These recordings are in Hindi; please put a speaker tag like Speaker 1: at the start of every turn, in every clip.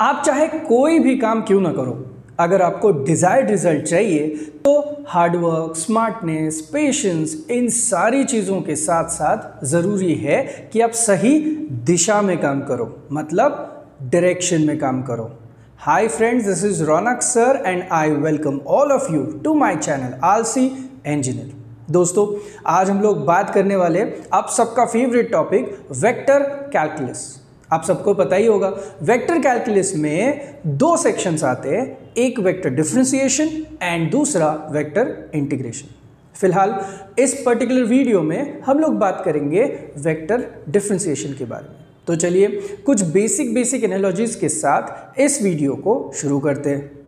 Speaker 1: आप चाहे कोई भी काम क्यों ना करो, अगर आपको डिज़ायर्ड रिज़ल्ट चाहिए तो हार्डवर्क स्मार्टनेस पेशेंस इन सारी चीज़ों के साथ साथ ज़रूरी है कि आप सही दिशा में काम करो मतलब डायरेक्शन में काम करो। Hi friends this is Raunak sir and I welcome all of you to my channel Aalsi engineer दोस्तों, आज हम लोग बात करने वाले आप सबका फेवरेट टॉपिक वेक्टर कैलकुलस आप सबको पता ही होगा, वेक्टर कैलकुलस में दो सेक्शंस आते हैं, एक वेक्टर डिफ्रेंसिएशन एंड दूसरा वेक्टर इंटीग्रेशन फ़िलहाल, इस पर्टिकुलर वीडियो में हम लोग बात करेंगे वेक्टर डिफ्रेंसिएशन के बारे में। तो चलिए, कुछ बेसिक बेसिक एनालॉजीज के साथ इस वीडियो को शुरू करते हैं।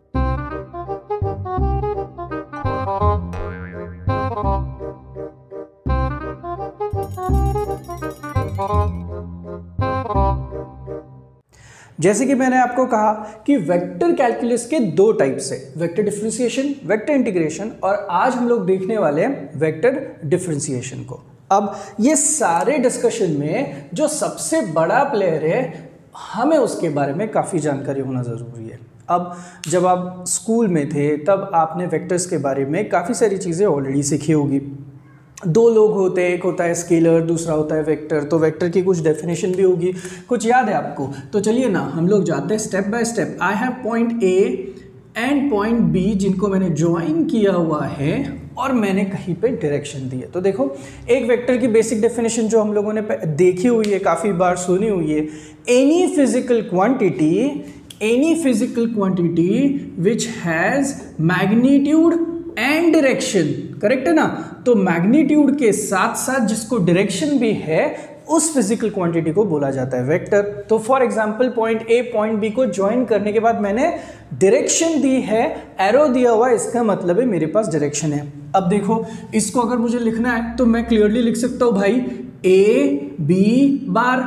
Speaker 1: जैसे कि मैंने आपको कहा कि वेक्टर कैलकुलस के दो टाइप्स है, वेक्टर डिफ्रेंसिएशन वेक्टर इंटीग्रेशन, और आज हम लोग देखने वाले हैं वेक्टर डिफ्रेंसिएशन को। अब ये सारे डिस्कशन में जो सबसे बड़ा प्लेयर है, हमें उसके बारे में काफ़ी जानकारी होना ज़रूरी है। अब जब आप स्कूल में थे, तब आपने वेक्टर्स के बारे में काफ़ी सारी चीज़ें ऑलरेडी सीखी होगी। दो लोग होते हैं एक होता है स्केलर, दूसरा होता है वेक्टर तो वेक्टर की कुछ डेफिनेशन भी होगी। कुछ याद है आपको? तो चलिए ना, हम लोग जाते हैं step by step I have point A and point B जिनको मैंने ज्वाइन किया हुआ है और मैंने कहीं पे डायरेक्शन दी है। तो देखो, एक वेक्टर की बेसिक डेफिनेशन जो हम लोगों ने देखी हुई है, काफ़ी बार सुनी हुई है। Any physical quantity any physical quantity which has magnitude and direction correct है ना? तो मैग्नीट्यूड के साथ साथ जिसको डायरेक्शन भी है, उस फ़िज़िकल क्वांटिटी को बोला जाता है वेक्टर तो for example point A point B को ज्वाइन करने के बाद मैंने डायरेक्शन दी है एरो दिया हुआ, इसका मतलब है मेरे पास डायरेक्शन है. अब देखो, इसको अगर मुझे लिखना है तो मैं क्लियरली लिख सकता हूँ भाई A B bar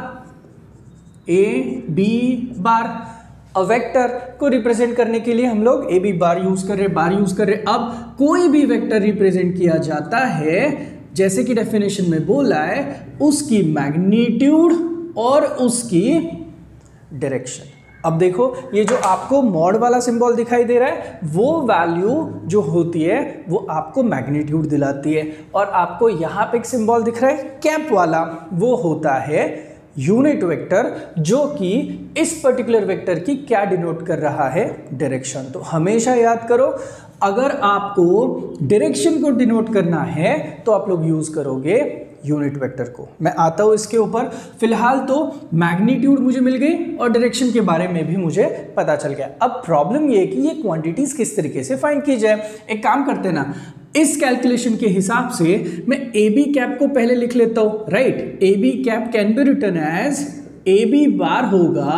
Speaker 1: A B bar a vector को रिप्रेजेंट करने के लिए हम लोग ए बी बार यूज़ कर रहे बार यूज़ कर रहे अब कोई भी वेक्टर रिप्रेजेंट किया जाता है, जैसे कि डेफिनेशन में बोला है, उसकी मैग्नीट्यूड और उसकी डायरेक्शन अब देखो, ये जो आपको मॉड वाला सिंबल दिखाई दे रहा है, वो वैल्यू जो होती है, वो आपको मैग्नीट्यूड दिलाती है। और आपको यहाँ पे एक सिंबल दिख रहा है कैप वाला, वो होता है यूनिट वेक्टर जो कि इस पर्टिकुलर वेक्टर की क्या डिनोट कर रहा है? डायरेक्शन तो हमेशा याद करो, अगर आपको डायरेक्शन को डिनोट करना है तो आप लोग यूज़ करोगे यूनिट वेक्टर को। मैं आता हूँ इसके ऊपर। फ़िलहाल तो मैग्नीट्यूड मुझे मिल गई और डायरेक्शन के बारे में भी मुझे पता चल गया। अब प्रॉब्लम ये कि ये क्वांटिटीज किस तरीके से फाइंड की जाए। एक काम करते ना, इस कैलकुलेशन के हिसाब से मैं ए बी कैप को पहले लिख लेता हूँ right A B cap can be written as A B bar होगा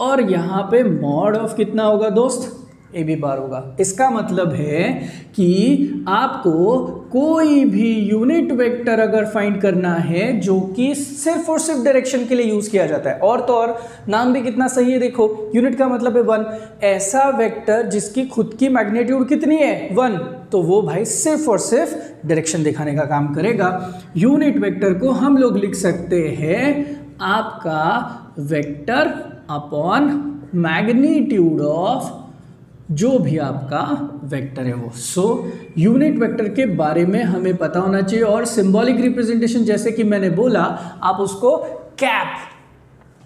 Speaker 1: और यहाँ पे मॉड ऑफ़ कितना होगा दोस्त? ए बी बार होगा। इसका मतलब है कि आपको कोई भी यूनिट वेक्टर अगर फाइंड करना है, जो कि सिर्फ़ और सिर्फ़ डायरेक्शन के लिए यूज़ किया जाता है। और तो और, नाम भी कितना सही है देखो। यूनिट का मतलब है वन ऐसा वेक्टर जिसकी खुद की मैग्नीट्यूड कितनी है? वन तो वो भाई सिर्फ़ और सिर्फ़ डायरेक्शन दिखाने का काम करेगा। यूनिट वेक्टर को हम लोग लिख सकते हैं आपका वेक्टर अपॉन मैग्नीट्यूड ऑफ़ जो भी आपका वेक्टर है वो। सो यूनिट वेक्टर के बारे में हमें पता होना चाहिए और सिंबॉलिक रिप्रेजेंटेशन जैसे कि मैंने बोला, आप उसको कैप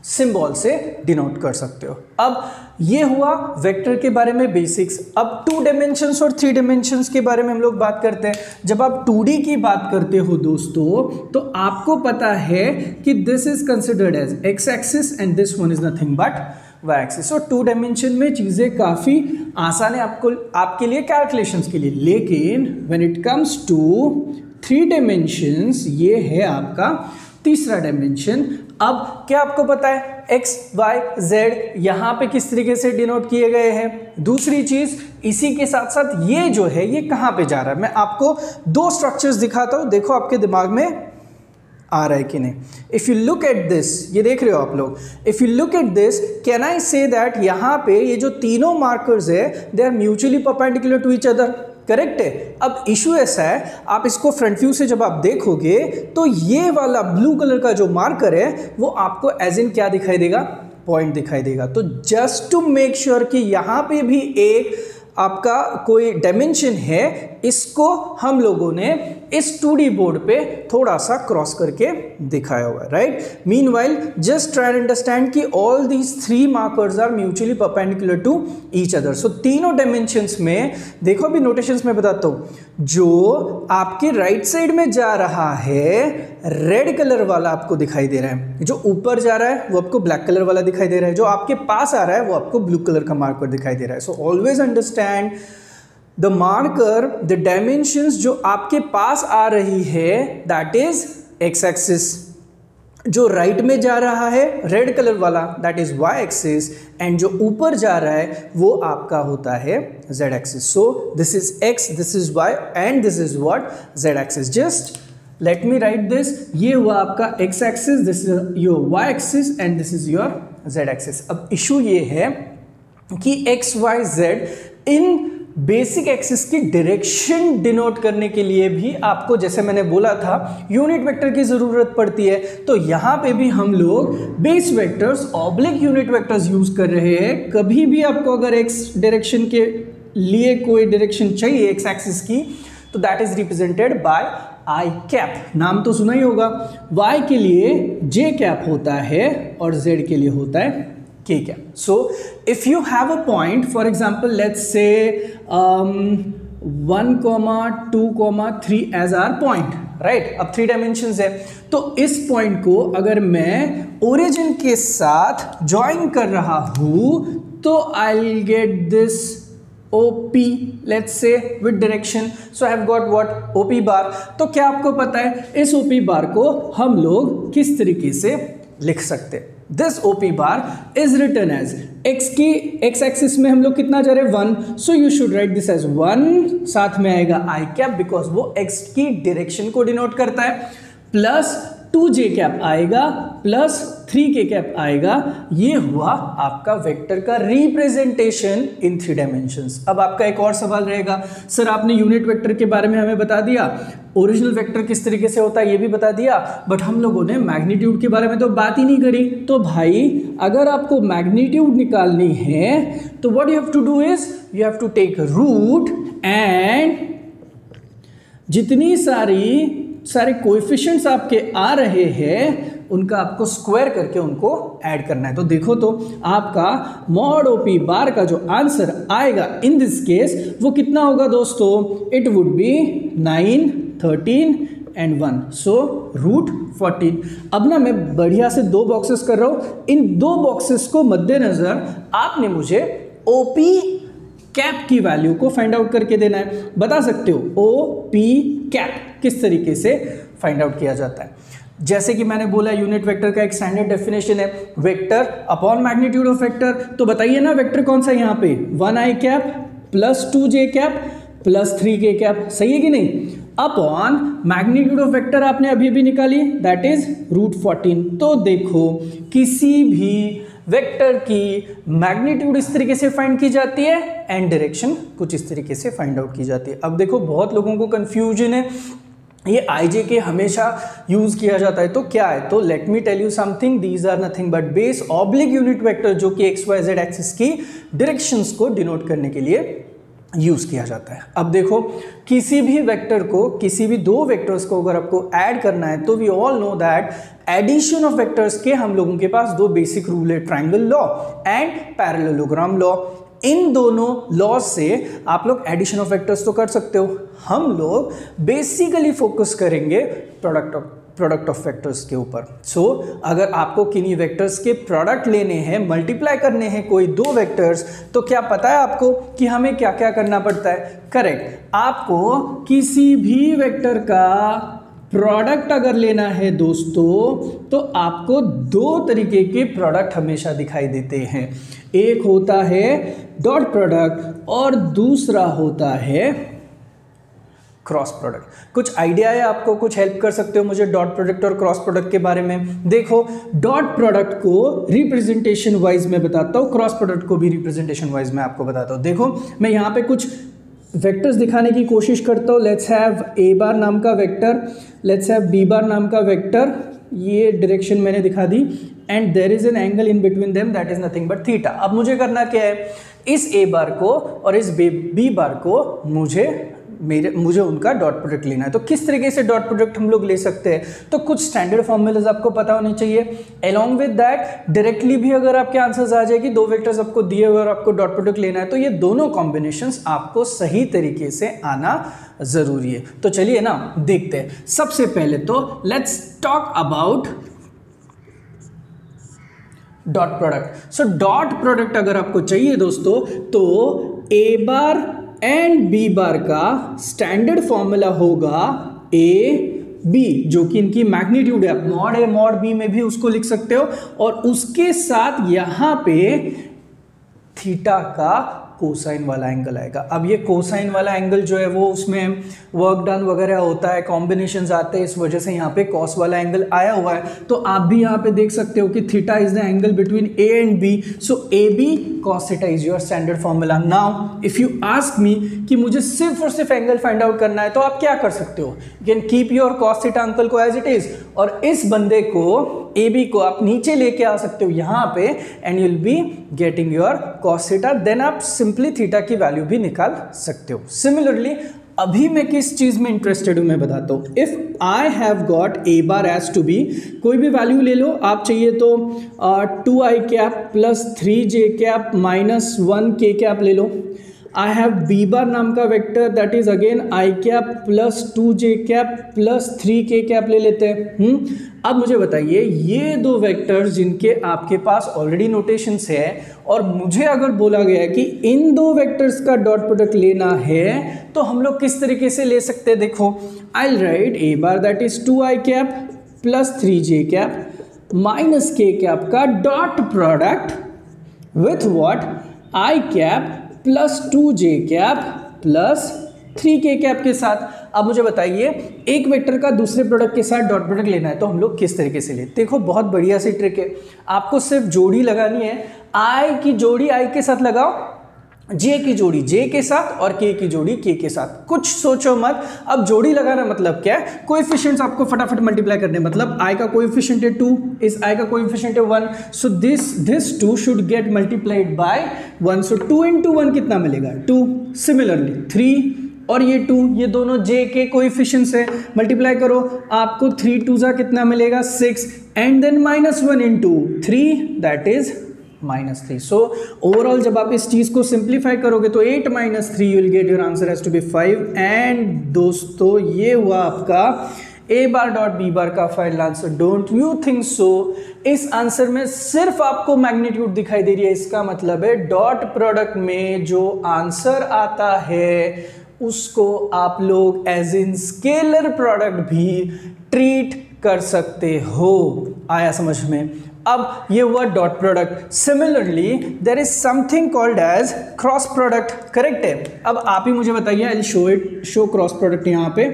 Speaker 1: सिंबल से डिनोट कर सकते हो। अब ये हुआ वेक्टर के बारे में बेसिक्स अब टू डायमेंशंस और थ्री डायमेंशंस के बारे में हम लोग बात करते हैं। जब आप 2D की बात करते हो दोस्तों तो आपको पता है कि this is considered as X axis and this one is nothing but Y axis और टू डायमेंशन में चीज़ें काफ़ी आसान है आपको, आपके लिए कैलकुलेशंस के लिए। लेकिन when it comes to three dimensions ये है आपका तीसरा डायमेंशन अब क्या आपको पता है? एक्स वाई जेड यहाँ पे किस तरीके से डिनोट किए गए हैं? दूसरी चीज़, इसी के साथ साथ ये जो है, ये कहाँ पे जा रहा है? मैं आपको दो स्ट्रक्चर्स दिखाता हूँ। देखो आपके दिमाग में आ रहा है कि नहीं। If you look at this ये देख रहे हो आप लोग। If you look at this can I say that यहाँ पे ये जो तीनों मार्कर्स है they are mutually perpendicular to each other correct है? अब इशू ऐसा है, आप इसको फ्रंट व्यू से जब आप देखोगे तो ये वाला ब्लू कलर का जो मार्कर है, वो आपको एज इन क्या दिखाई देगा? पॉइंट दिखाई देगा। तो जस्ट टू मेक श्योर कि यहाँ पे भी एक आपका कोई डायमेंशन है, इसको हम लोगों ने इस टू बोर्ड पे थोड़ा सा क्रॉस करके दिखाया हुआ है right meanwhile just try understand कि all these three markers are mutually perpendicular to each other so तीनों डायमेंशंस में, देखो अभी नोटेशंस में बताता हूँ। जो आपके राइट right साइड में जा रहा है रेड कलर वाला आपको दिखाई दे रहा है। जो ऊपर जा रहा है, वो आपको ब्लैक कलर वाला दिखाई दे रहा है। जो आपके पास आ रहा है, वो आपको ब्लू कलर का मार्कर दिखाई दे रहा है। So always understand the marker the dimensions जो आपके पास आ रही है दैट इज़ एक्स एक्सिस जो राइट right में जा रहा है रेड कलर वाला that is y axis and जो ऊपर जा रहा है, वो आपका होता है z axis so this is x this is y and this is what z axis just let me write this ये हुआ आपका x axis this is your y axis and this is your z axis अब इशू ये है कि एक्स वाई जेड इन बेसिक एक्सिस की डायरेक्शन डिनोट करने के लिए भी आपको, जैसे मैंने बोला था, यूनिट वेक्टर की ज़रूरत पड़ती है। तो यहाँ पे भी हम लोग base vectors, oblique unit vectors use कर रहे हैं। कभी भी आपको अगर एक्स डायरेक्शन के लिए कोई डायरेक्शन चाहिए एक्स एक्सिस की तो that is represented by i cap नाम तो सुना ही होगा। वाई के लिए जे कैप होता है और जेड के लिए होता है के क्या so if you have a point for example let's say one comma two comma three as our point right अब थ्री डायमेंशन है। तो इस पॉइंट को अगर मैं ओरिजिन के साथ ज्वाइन कर रहा हूँ तो I get this OP let's say, with direction. So, I have got what? OP bar तो क्या आपको पता है, इस OP बार को हम लोग किस तरीके से लिख सकते हैं? This OP bar is written as x की एक्स एक्सिस में हम लोग कितना जा रहे हैं? One so you should write this as one साथ में आएगा आई कैप बिकॉज़ वो एक्स की डिरेक्शन को डिनोट करता है. प्लस टू जे कैप आएगा, प्लस थ्री के कैप आएगा। ये हुआ आपका वेक्टर का रिप्रेजेंटेशन इन थ्री डायमेंशंस। अब आपका एक और सवाल रहेगा। सर, आपने यूनिट वेक्टर के बारे में हमें बता दिया। ओरिजिनल वेक्टर किस तरीके से होता है, ये भी बता दिया। बट हम लोगों ने मैग्नीट्यूड के बारे में तो बात ही नहीं करी। तो भाई, अगर आपको मैग्नीट्यूड निकालनी है तो what you have to do is you have to take root and जितनी सारी सारे कोएफिशिएंट्स आपके आ रहे हैं, उनका आपको स्क्वायर करके उनको ऐड करना है। तो देखो तो आपका मॉड ओपी बार का जो आंसर आएगा इन दिस केस वो कितना होगा दोस्तों? It would be nine thirteen and one so root fourteen अब ना मैं बढ़िया से दो बॉक्सेस कर रहा हूँ। इन दो बॉक्सेस को मद्देनजर आपने मुझे ओपी कैप की वैल्यू को फाइंड आउट करके देना है। बता सकते हो ओ पी कैप किस तरीके से फाइंड आउट किया जाता है। जैसे कि मैंने बोला यूनिट वेक्टर का एक स्टैंडर्ड डेफिनेशन है। Vector upon magnitude of vector तो बताइए ना वेक्टर कौन सा यहाँ पे? One i cap plus two j cap plus three k cap सही है कि नहीं? अपॉन मैग्नीट्यूड ऑफ़ वेक्टर आपने अभी अभी निकाली दैट इज़ रूट फोर्टीन तो देखो, किसी भी वेक्टर की मैग्नीट्यूड इस तरीके से फाइंड की जाती है एंड डायरेक्शन कुछ इस तरीके से फाइंड आउट की जाती है। अब देखो, बहुत लोगों को कंफ्यूजन है। ये आई जे के हमेशा यूज़ किया जाता है। तो क्या है? तो let me tell you something these are nothing but base oblique unit vector जो कि एक्स वाई जेड एक्सिस की डायरेक्शंस को डिनोट करने के लिए यूज़ किया जाता है। अब देखो, किसी भी वेक्टर को, किसी भी दो वेक्टर्स को अगर आपको ऐड करना है तो we all know that addition of vectors के हम लोगों के पास दो बेसिक रूल है triangle law and parallelogram law इन दोनों लॉ से आप लोग एडिशन ऑफ़ वेक्टर्स तो कर सकते हो। हम लोग बेसिकली फोकस करेंगे product of product of vectors के ऊपर। सो so, अगर आपको किन्हीं वेक्टर्स के प्रोडक्ट लेने हैं मल्टीप्लाई करने हैं कोई दो वेक्टर्स तो क्या पता है आपको कि हमें क्या क्या करना पड़ता है? करेक्ट आपको किसी भी वेक्टर का प्रोडक्ट अगर लेना है दोस्तों तो आपको दो तरीके के प्रोडक्ट हमेशा दिखाई देते हैं। एक होता है डॉट प्रोडक्ट और दूसरा होता है क्रॉस प्रोडक्ट कुछ आइडिया है आपको? कुछ हेल्प कर सकते हो मुझे डॉट प्रोडक्ट और क्रॉस प्रोडक्ट के बारे में? देखो डॉट प्रोडक्ट को रिप्रेजेंटेशन वाइज में बताता हूँ क्रॉस प्रोडक्ट को भी रिप्रेजेंटेशन वाइज में आपको बताता हूँ। देखो, मैं यहाँ पे कुछ वेक्टर्स दिखाने की कोशिश करता हूँ। लेट्स हैव ए बार नाम का vector let's have b bar नाम का वेक्टर ये डायरेक्शन मैंने दिखा दी। And there is an angle in between them that is nothing but theta अब मुझे करना क्या है? इस ए बार को और इस बी बार को मुझे मेरे, मुझे उनका डॉट प्रोडक्ट लेना है। तो किस तरीके से डॉट प्रोडक्ट हम लोग ले सकते हैं? तो कुछ स्टैंडर्ड फॉर्मूलाज आपको पता होने चाहिए। अलोंग विद दैट डायरेक्टली भी अगर आपके आंसर्स आ जाएगी, दो वेक्टर्स आपको दिए हुए और आपको डॉट प्रोडक्ट लेना है तो ये दोनों कॉम्बिनेशन आपको सही तरीके से आना ज़रूरी है। तो चलिए ना, देखते हैं। सबसे पहले तो let's talk about dot product so dot product अगर आपको चाहिए दोस्तों तो ए बार एंड बी बार का स्टैंडर्ड फॉर्मूला होगा ए बी जो कि इनकी मैग्नीट्यूड है। मॉड ए मॉड बी में भी उसको लिख सकते हो। और उसके साथ यहाँ पे थीटा का कोसाइन वाला एंगल आएगा। अब ये कोसाइन वाला एंगल जो है, वो उसमें वर्क डन वगैरह होता है कॉम्बिनेशन आते हैं, इस वजह से यहाँ पे कॉस वाला एंगल आया हुआ है। तो आप भी यहाँ पे देख सकते हो कि theta is the angle between a and b so a b cos theta is your standard formula now if you ask me कि मुझे सिर्फ़ और सिर्फ़ एंगल फाइंड आउट करना है तो आप क्या कर सकते हो? You can keep your cos theta angle को एज इट इज़ और इस बंदे को ए बी को आप नीचे लेके आ सकते हो यहाँ पे and you'll be getting your cos theta then आप सिंपली थीटा की वैल्यू भी निकाल सकते हो। सिमिलरली अभी मैं किस चीज़ में इंटरेस्टेड हूँ मैं बताता हूँ। If I have got a bar as to be कोई भी वैल्यू ले लो, आप चाहिए तो two i cap plus three j cap minus one k cap ले लो। आई हैव बी बार नाम का vector that is again i cap plus two j cap plus three k cap ले लेते हैं। हम्म? अब मुझे बताइए, ये दो वेक्टर्स जिनके आपके पास ऑलरेडी नोटेशन है, और मुझे अगर बोला गया है कि इन दो वेक्टर्स का डॉट प्रोडक्ट लेना है तो हम लोग किस तरीके से ले सकते हैं? देखो I write a bar that is two i cap plus three j cap minus k cap का dot product with what i cap plus two j cap, plus three k cap के साथ। अब मुझे बताइए, एक वेक्टर का दूसरे प्रोडक्ट के साथ डॉट प्रोडक्ट लेना है तो हम लोग किस तरीके से लें? देखो, बहुत बढ़िया सी ट्रिक है। आपको सिर्फ़ जोड़ी लगानी है। आई की जोड़ी आई के साथ लगाओ जे की जोड़ी जे के साथ और के की जोड़ी के के साथ। कुछ सोचो मत। अब जोड़ी लगाना मतलब क्या है? कोएफिशिएंट्स आपको फटाफट मल्टीप्लाई करने मतलब आई का कोएफिशिएंट है टू इस आई का कोएफिशिएंट है one so this this two should get multiplied by one so two into one कितना मिलेगा? टू सिमिलरली थ्री और ये टू ये दोनों जे के कोएफिशिएंट्स है। मल्टीप्लाई करो। आपको थ्री टू जा कितना मिलेगा? Six and then minus one into three that is minus three so overall जब आप इस चीज़ को सिंप्लीफाई करोगे तो eight minus three you'll get your answer has to be five and दोस्तों, ये हुआ आपका ए बार डॉट बी बार का final answer don't you think so इस आंसर में सिर्फ़ आपको मैग्नीट्यूड दिखाई दे रही है। इसका मतलब है डॉट प्रोडक्ट में जो आंसर आता है, उसको आप लोग एज इन स्केलर प्रोडक्ट भी ट्रीट कर सकते हो। आया समझ में? अब ये हुआ dot product similarly there is something called as cross product correct है? अब आप ही मुझे बताइए I show it show cross product यहाँ पे.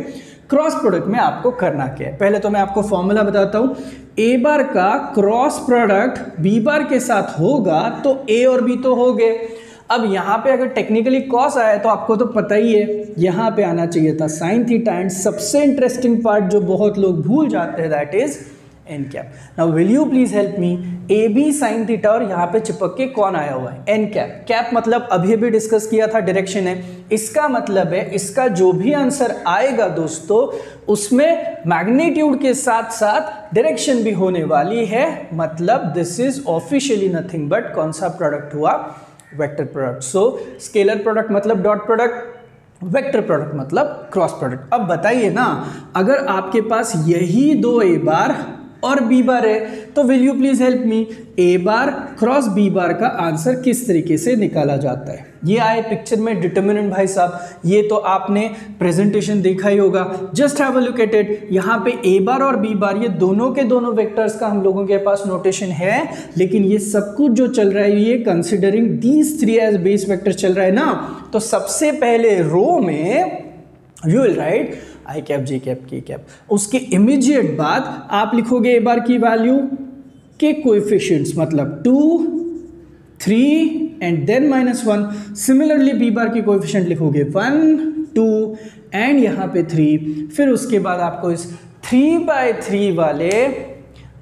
Speaker 1: क्रॉस प्रोडक्ट में आपको करना क्या है? पहले तो मैं आपको फॉर्मूला बताता हूँ. ए बार का क्रॉस प्रोडक्ट बी बार के साथ होगा तो ए और बी तो हो गए. अब यहाँ पे अगर टेक्निकली कॉस आया तो आपको तो पता ही है, यहाँ पे आना चाहिए था साइन थीटा एंड सबसे इंटरेस्टिंग पार्ट जो बहुत लोग भूल जाते हैं that is n cap now will you please help me a b sine theta और यहाँ पे चिपक के कौन आया हुआ है? एन कैप कैप मतलब अभी भी डिस्कस किया था डायरेक्शन है। इसका मतलब है, इसका जो भी आंसर आएगा दोस्तों, उसमें मैग्नीट्यूड के साथ साथ डायरेक्शन भी होने वाली है। मतलब this is officially nothing but कौन सा प्रोडक्ट हुआ? Vector product so scalar product मतलब डॉट प्रोडक्ट वेक्टर प्रोडक्ट मतलब क्रॉस प्रोडक्ट अब बताइए ना, अगर आपके पास यही दो ए बार और बी बार है तो will you please help me a bar cross b bar का आंसर किस तरीके से निकाला जाता है? ये आए पिक्चर में डिटर्मिनेंट भाई साहब। ये तो आपने प्रेजेंटेशन देखा ही होगा। Just have look at it यहाँ पे ए बार और बी बार ये दोनों के दोनों वेक्टर्स का हम लोगों के पास नोटेशन है, लेकिन ये सब कुछ जो चल रहा है, ये considering these three as base vector चल रहा है ना? तो सबसे पहले रो में you will write i cap, j cap, k cap. उसके इमीडिएट बाद आप लिखोगे ए बार की वैल्यू के कोएफिशिएंट्स मतलब two three and then minus one similarly b bar की कोएफिशिएंट लिखोगे वन टू एंड यहाँ पे थ्री फिर उसके बाद आपको इस थ्री बाय थ्री वाले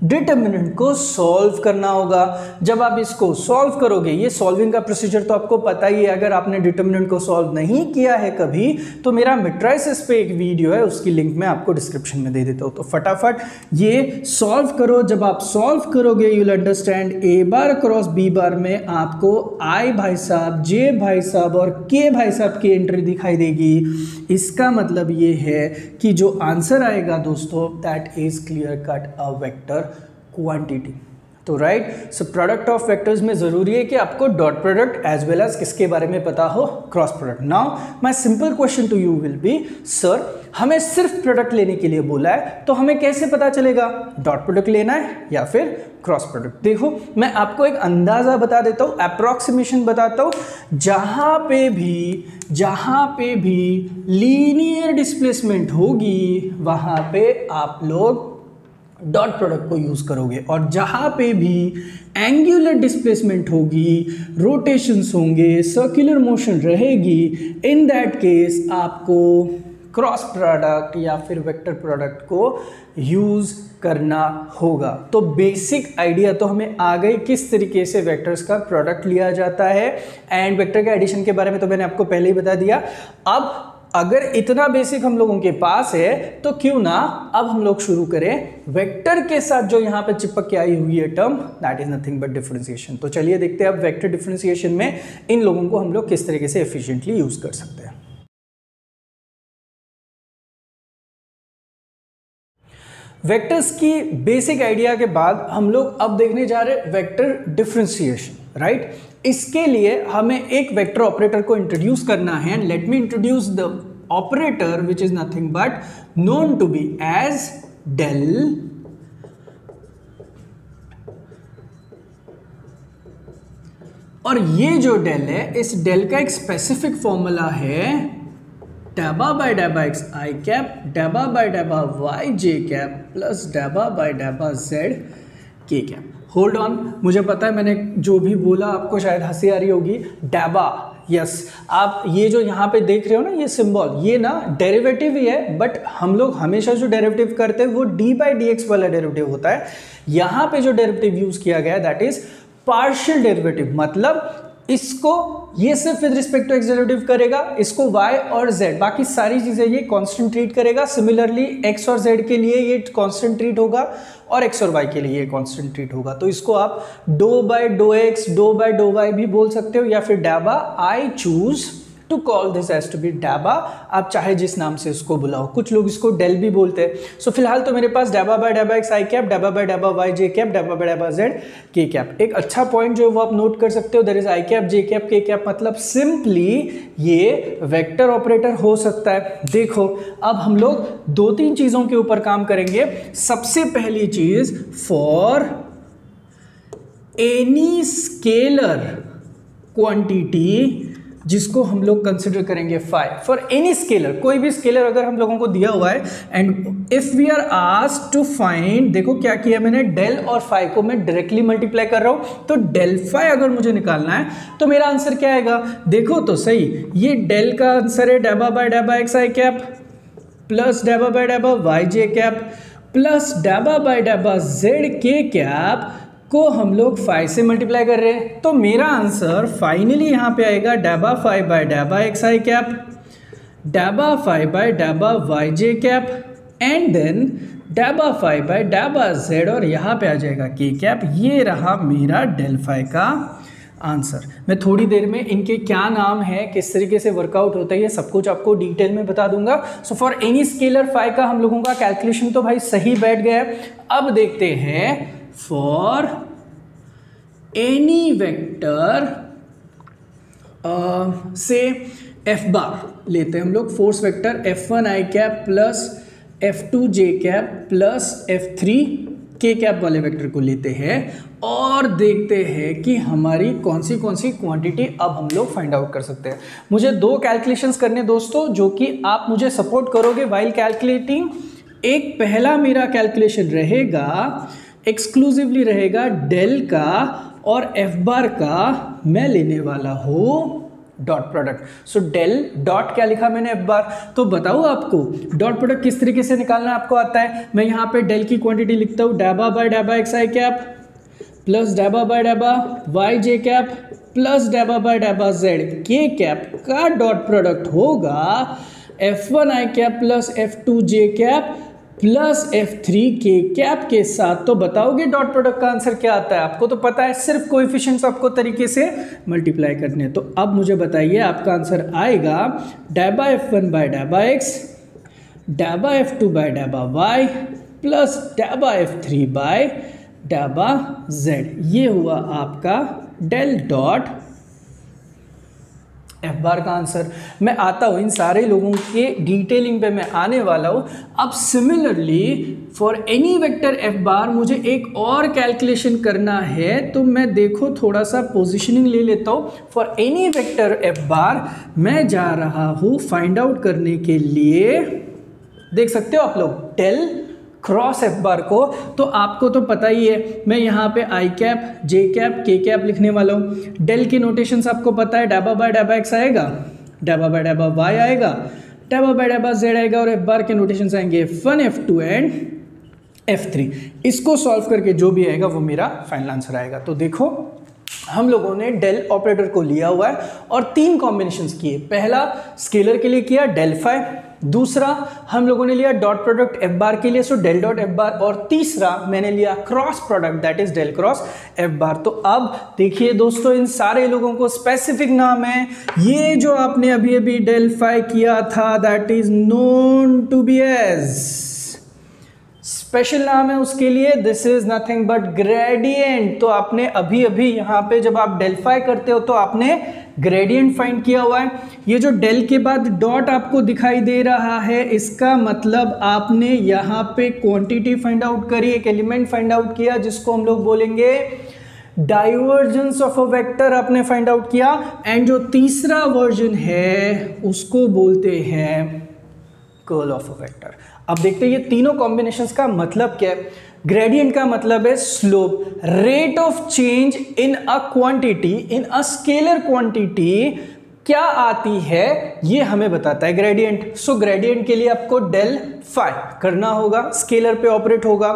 Speaker 1: डिटर्मिनेंट को सॉल्व करना होगा। जब आप इसको सॉल्व करोगे, ये सॉल्विंग का प्रोसीजर तो आपको पता ही है, अगर आपने डिटर्मिनेंट को सॉल्व नहीं किया है कभी तो मेरा मेट्राइसिस पे एक वीडियो है, उसकी लिंक मैं आपको डिस्क्रिप्शन में दे देता हूँ। तो फटाफट ये सॉल्व करो। जब आप सॉल्व करोगे you'll understand a bar cross b bar में आपको आई भाई साहब जे भाई साहब और के भाई साहब की एंट्री दिखाई देगी। इसका मतलब ये है कि जो आंसर आएगा दोस्तों that is clear cut a vector quantity तो right so product of vectors में ज़रूरी है कि आपको dot product as well as किसके बारे में पता हो? Cross product now my simple question to you will be sir हमें सिर्फ़ प्रोडक्ट लेने के लिए बोला है तो हमें कैसे पता चलेगा? डॉट प्रोडक्ट लेना है या फिर क्रॉस प्रोडक्ट देखो, मैं आपको एक अंदाज़ा बता देता हूँ अप्रोक्सीमेशन बताता हूँ। जहाँ पे भी, जहाँ पे भी लीनियर डिस्प्लेसमेंट होगी, वहाँ पे आप लोग डॉट प्रोडक्ट को यूज़ करोगे। और जहाँ पे भी एंगुलर डिस्प्लेसमेंट होगी रोटेशंस होंगे सर्कुलर मोशन रहेगी इन दैट केस आपको क्रॉस प्रोडक्ट या फिर वेक्टर प्रोडक्ट को यूज़ करना होगा। तो बेसिक आइडिया तो हमें आ गई किस तरीके से वेक्टर्स का प्रोडक्ट लिया जाता है। एंड वेक्टर के एडिशन के बारे में तो मैंने आपको पहले ही बता दिया। अब अगर इतना बेसिक हम लोगों के पास है तो क्यों ना अब हम लोग शुरू करें वेक्टर के साथ जो यहाँ पे चिपक के आई हुई है term that is nothing but differentiation तो चलिए देखते हैं अब वेक्टर डिफरेंशिएशन में इन लोगों को हम लोग किस तरीके से एफिशिएंटली यूज़ कर सकते हैं। वेक्टर्स की बेसिक आइडिया के बाद हम लोग अब देखने जा रहे हैं वेक्टर डिफरेंशिएशन राइट इसके लिए हमें एक वेक्टर ऑपरेटर को इंट्रोड्यूस करना है and let me introduce the operator which is nothing but known to be as del और ये जो डेल है, इस डेल का एक स्पेसिफिक फॉर्मूला है डेबा बाय डेबा एक्स आई कैप डेबा बाय डेबा वाई जे कैप प्लस डेबा by डेबा z k cap hold on मुझे पता है, मैंने जो भी बोला, आपको शायद हँसी आ रही होगी। डैबा यस आप ये जो यहाँ पे देख रहे हो ना, ये सिंबल ये ना डेरिवेटिव ही है बट हम लोग हमेशा जो डेरिवेटिव करते हैं, वो डी बाई डी एक्स वाला डेरिवेटिव होता है। यहाँ पे जो डेरिवेटिव यूज़ किया गया है दैट इज़ पार्शियल डेरिवेटिव मतलब इसको, ये सिर्फ़ विद रिस्पेक्ट टू एक्स करेगा, इसको y और z, बाकी सारी चीज़ें ये कॉन्स्टेंट ट्रीट करेगा। सिमिलरली x और z के लिए ये कॉन्स्टेंट ट्रीट होगा और x और y के लिए ये कॉन्स्टेंट ट्रीट होगा। तो इसको आप डो बाय डो एक्स डो बाय डो वाई भी बोल सकते हो या फिर डाबा। I choose to call this as to be डैबा आप चाहे जिस नाम से उसको बुलाओ। कुछ लोग इसको डेल भी बोलते हैं। सो so, फ़िलहाल तो मेरे पास डैबा बाय डैबा एक्स आई कैप डैबा बाय डैबा वाई जे कैप डैबा बाय डैबा जेड के कैप एक अच्छा पॉइंट जो है वो आप नोट कर सकते हो there is i cap j cap k cap मतलब सिंपली ये वेक्टर ऑपरेटर हो सकता है। देखो अब हम लोग दो तीन चीज़ों के ऊपर काम करेंगे। सबसे पहली चीज़ फॉर एनी स्केलर क्वांटिटी जिसको हम लोग कंसिडर करेंगे फाइव फॉर एनी स्केलर कोई भी स्केलर अगर हम लोगों को दिया हुआ है and if we are asked to find देखो क्या किया मैंने डेल और फाइव को मैं डायरेक्टली मल्टीप्लाई कर रहा हूँ तो डेल फाइव अगर मुझे निकालना है तो मेरा आंसर क्या आएगा? देखो तो सही, ये डेल का आंसर है डेबा बाय डेबा एक्स आई कैप प्लस डेबा बाय डेबा वाई जे कैप प्लस डेबा बाय डेबा जेड के कैप को हम लोग फाइव से मल्टीप्लाई कर रहे हैं। तो मेरा आंसर फाइनली यहाँ पे आएगा डैबा फाइव बाय डैबा एक्स आई कैप डैबा five by डैबा y j cap and then डैबा five by डैबा जेड और यहाँ पे आ जाएगा के कैप ये रहा मेरा डेल्फाई का आंसर मैं थोड़ी देर में इनके क्या नाम है, किस तरीके से वर्कआउट होता है, ये सब कुछ आपको डिटेल में बता दूँगा। So for any scalar five का हम लोगों का कैलकुलेशन तो भाई सही बैठ गया है। अब देखते हैं for any vector से एफ़ बार लेते हैं हम लोग force vector f one i cap plus f two j cap plus f three k cap वाले वेक्टर को लेते हैं और देखते हैं कि हमारी कौन सी कौन सी क्वांटिटी अब हम लोग फाइंड आउट कर सकते हैं। मुझे दो कैलकुलेशंस करने दोस्तों, जो कि आप मुझे सपोर्ट करोगे वाइल कैलकुलेटिंग एक, पहला मेरा कैलकुलेशन रहेगा एक्सक्लूसिवली रहेगा डेल का और एफ़ बार का मैं लेने वाला हूँ dot product. So del dot क्या लिखा मैंने एफ़ बार? तो बताओ आपको, डॉट प्रोडक्ट किस तरीके से निकालना आपको आता है? मैं यहाँ पे डेल की क्वांटिटी लिखता हूँ, डैबा बाय डैबा एक्स आई कैप, प्लस डैबा बाय डैबा वाई जे कैप, प्लस डैबा बाय डैबा जेड के कैप का डॉट प्रोडक्ट होगा f one i cap plus f two j cap plus f three k cap के साथ तो बताओगे डॉट प्रोडक्ट का आंसर क्या आता है? आपको तो पता है, सिर्फ़ कोएफिशिएंट्स आपको तरीके से मल्टीप्लाई करने तो अब मुझे बताइए, आपका आंसर आएगा डैबा एफ़ वन बाय डैबा एक्स डैबा एफ़ टू बाय डैबा वाई प्लस डैबा एफ़ थ्री बाय डैबा जेड ये हुआ आपका डेल डॉट एफ़ बार का आंसर मैं आता हूँ इन सारे लोगों के डिटेलिंग पे मैं आने वाला हूँ। अब similarly for any vector f bar मुझे एक और कैलकुलेशन करना है तो मैं देखो थोड़ा सा पोजीशनिंग ले लेता हूँ। For any vector f bar मैं जा रहा हूँ फाइंड आउट करने के लिए। देख सकते हो आप लोग? टेल क्रॉस एफ़ बार को तो आपको तो पता ही है, मैं यहाँ पे i cap j cap k cap लिखने वाला हूँ। डेल के नोटेशंस आपको पता है, डाबा बाय डाबा एक्स आएगा, डाबा बाय डाबा वाई आएगा, डाबा बाय डाबा जेड आएगा और एफ़ बार के नोटेशंस आएँगे f one f two and f three इसको सॉल्व करके जो भी आएगा, वो मेरा फाइनल आंसर आएगा। तो देखो, हम लोगों ने डेल ऑपरेटर को लिया हुआ है और तीन कॉम्बिनेशन किए। पहला स्केलर के लिए किया डेल्फाई दूसरा, हम लोगों ने लिया डॉट प्रोडक्ट एफ़ बार के लिए so del dot f bar और तीसरा, मैंने लिया cross product that is del cross f bar तो अब देखिए दोस्तों, इन सारे लोगों को स्पेसिफिक नाम है। ये जो आपने अभी अभी डेल्फाई किया था that is known to be as special नाम है उसके लिए this is nothing but gradient तो आपने अभी अभी यहाँ पे जब आप डेल्फाई करते हो तो आपने ग्रेडियंट फाइंड किया हुआ है। ये जो डेल के बाद डॉट आपको दिखाई दे रहा है, इसका मतलब आपने यहाँ पे क्वांटिटी फाइंड आउट करी, एक एलिमेंट फाइंड आउट किया, जिसको हम लोग बोलेंगे डाइवर्जेंस ऑफ़ अ वेक्टर आपने फाइंड आउट किया। एंड जो तीसरा वर्जन है, उसको बोलते हैं कर्ल ऑफ़ अ वेक्टर अब देखते हैं ये तीनों कॉम्बिनेशन का मतलब क्या है। ग्रेडियंट का मतलब है slope rate of change in a quantity in a scalar quantity क्या आती है, ये हमें बताता है ग्रेडियंट सो ग्रेडियंट के लिए आपको डेल फाइ करना होगा स्केलर पे ऑपरेट होगा।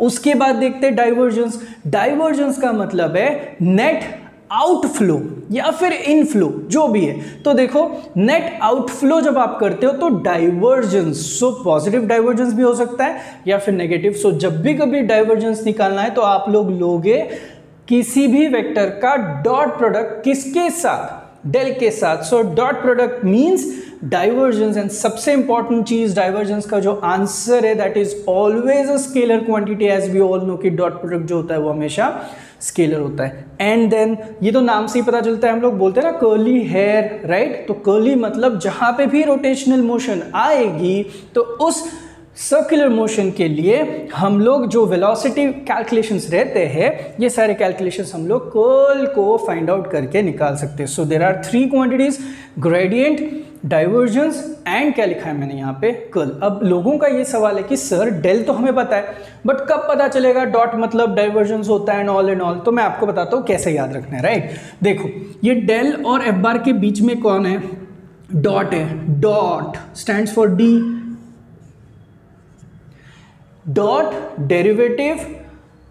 Speaker 1: उसके बाद देखते हैं डाइवर्जेंस डाइवर्जेंस का मतलब है नेट आउटफ्लो या फिर इनफ्लो, जो भी है। तो देखो नेट आउटफ्लो जब आप करते हो तो डाइवर्जेंस सो पॉजिटिव डाइवर्जेंस भी हो सकता है, या फिर नेगेटिव सो जब भी कभी डाइवर्जेंस निकालना है तो आप लोग लोगे किसी भी वेक्टर का डॉट प्रोडक्ट किसके साथ? डेल के साथ। So dot product means divergence and सबसे इंपॉर्टेंट चीज़ डाइवर्जेंस का जो आंसर है that is always a scalar quantity as we all know कि डॉट प्रोडक्ट जो होता है, वो हमेशा स्केलर होता है। एंड देन ये तो नाम से ही पता चलता है, हम लोग बोलते हैं ना कर्ली हेयर राइट तो कर्ली मतलब जहाँ पे भी रोटेशनल मोशन आएगी तो उस सर्कुलर मोशन के लिए हम लोग जो वेलोसिटी कैलकुलेशंस रहते हैं, ये सारे कैलकुलेशंस हम लोग कर्ल को फाइंड आउट करके निकाल सकते हैं। So there are three quantities gradient divergence and क्या लिखा है मैंने यहाँ पे? कर्ल अब लोगों का ये सवाल है कि, सर, डेल तो हमें पता है बट कब पता चलेगा? डॉट मतलब डाइवर्जेंस होता है एंड ऑल एंड ऑल तो मैं आपको बताता हूँ कैसे याद रखना है राइट देखो, ये डेल और एफ़ बार के बीच में कौन है? डॉट है। Dot stand for d dot derivative,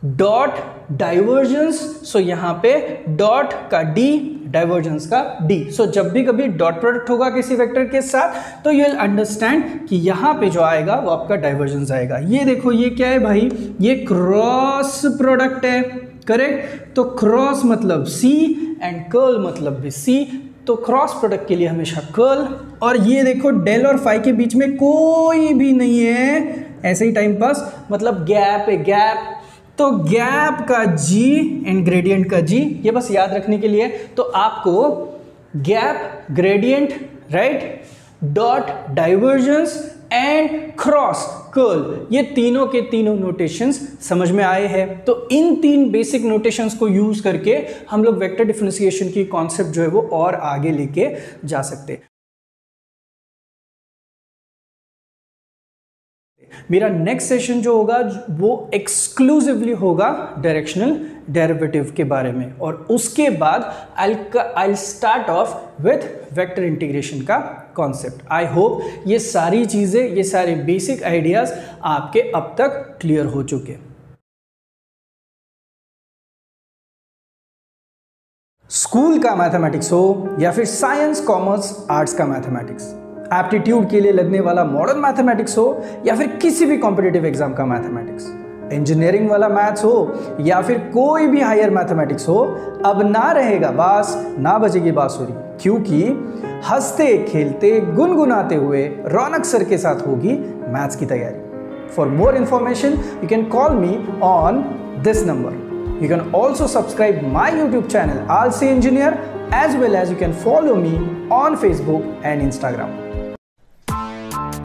Speaker 1: dot divergence so यहाँ पे डॉट का डी डाइवर्जेंस का डी सो so, जब भी कभी डॉट प्रोडक्ट होगा किसी वेक्टर के साथ तो यू विल अंडरस्टैंड कि यहाँ पे जो आएगा वो आपका डाइवर्जेंस आएगा। ये देखो ये क्या है भाई? ये क्रॉस प्रोडक्ट है करेक्ट तो क्रॉस मतलब सी एंड कर्ल मतलब भी सी तो क्रॉस प्रोडक्ट के लिए हमेशा कर्ल और ये देखो डेल और फाई के बीच में कोई भी नहीं है। ऐसे ही टाइम पास मतलब गैप है गैप तो गैप का जी एंड ग्रेडियंट का जी ये बस याद रखने के लिए। तो आपको gap gradient right dot divergence and cross curl ये तीनों के तीनों नोटेशंस समझ में आए हैं। तो इन तीन बेसिक नोटेशंस को यूज़ करके हम लोग वेक्टर डिफ्रेंसिएशन की कॉन्सेप्ट जो है वो और आगे लेके जा सकते मेरा नेक्स्ट सेशन जो होगा, वो एक्सक्लूसिवली होगा डायरेक्शनल डेरिवेटिव के बारे में। और उसके बाद I start off with vector integration का कॉन्सेप्ट आई होप ये सारी चीज़ें, ये सारे बेसिक आइडियाज़ आपके अब तक क्लियर हो चुके स्कूल का मैथमेटिक्स हो या फिर साइंस कॉमर्स आर्ट्स का मैथमेटिक्स एप्टीट्यूड के लिए लगने वाला मॉडर्न मैथमेटिक्स हो या फिर किसी भी कॉम्पिटेटिव एग्ज़ाम का मैथमेटिक्स इंजीनियरिंग वाला मैथ्स हो या फिर कोई भी हायर मैथमेटिक्स हो, अब ना रहेगा बास, ना बजेगी बांसुरी, क्योंकि हँसते, खेलते, गुनगुनाते हुए रौनक सर के साथ होगी मैथ्स की तैयारी। For more information you can call me on this number You can also subscribe my YouTube channel Alsi engineer as well as you can follow me on Facebook and Instagram.